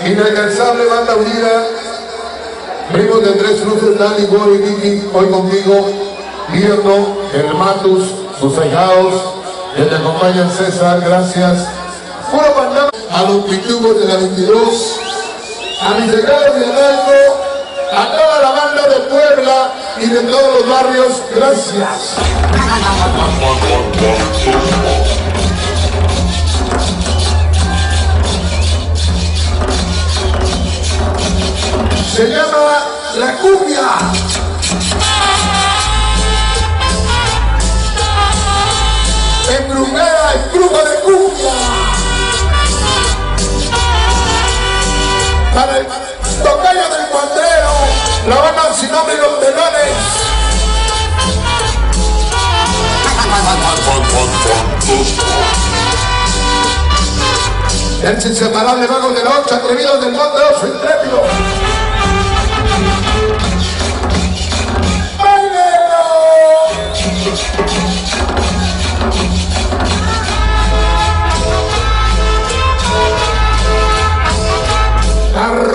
Inalcanzable banda unida, primos de tres cruces, Dani, Gori y Kiki, hoy conmigo, Guillermo, el Matus, sus ahijados, que te acompañan César, gracias. Puro pandemia a los pitubos de la 22, a mi secretario de Hidalgo, a toda la banda de Puebla y de todos los barrios, gracias. Se llama La Cumbia. Embrujada, embrujo de cumbia. Para el tocayo del cuadrero, la banda sin nombre y los melones. El inseparable mago de los atrevidos del monte oso intrépido.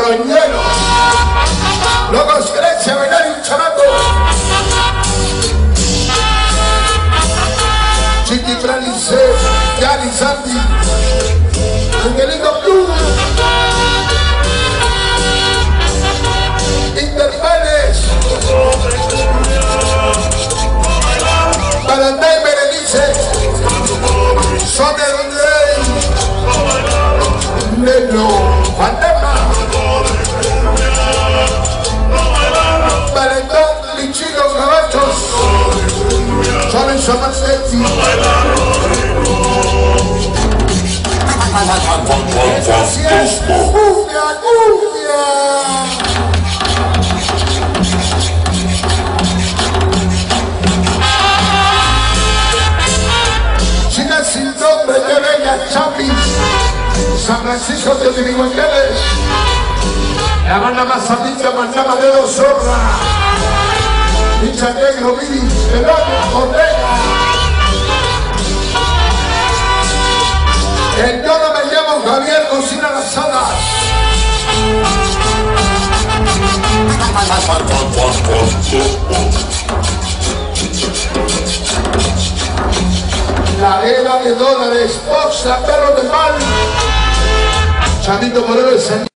Arroñeros, locos Grecia, bailar y un chamaco. Chiqui Yani Santi, Solen Somasetti, Así es, cumbia, cumbia. Sin nombre de Bella Chapis, San Francisco de Tinihuanqueles, la banda más salita, mandaba de dos zorra, Negro, Vini, Pelón, Ortega. La era de dólares, boxa, perro del mal. Chavito Moreno de San